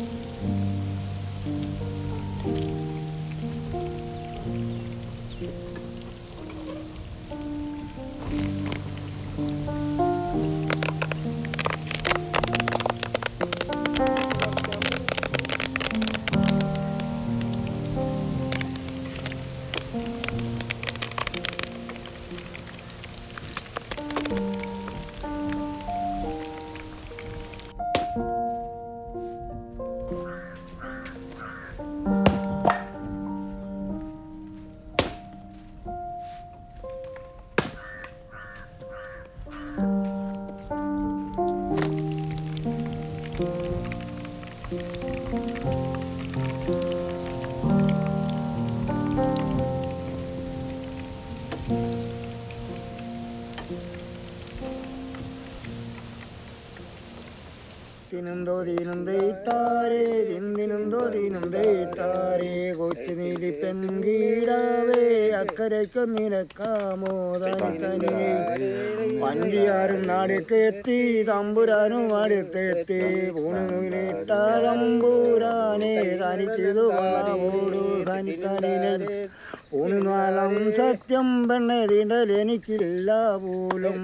Mm-hmm. തിനുന്തോ ദീനം ദൈത്താരേ തിന്തിനുന്തോ ദീനം ദൈത്താരേ കൊച്ചു നീലി പെൺകീടാവേ അക്കരയ്ക്കു നിരക്കാമോ തനിക്കനിയെ വഞ്ചിയാരും നാടിക്കെത്തി തമ്പുരാനും അടുത്തെത്തി പൂണുവിലിട്ട തമ്പൂരാനെ തനിച്ചിതു ഓടു തനിക്കനിനെ ഊണുനാളം സത്യം പെണ്ണെ തീണ്ടൽ എനിക്കില്ല പോലും.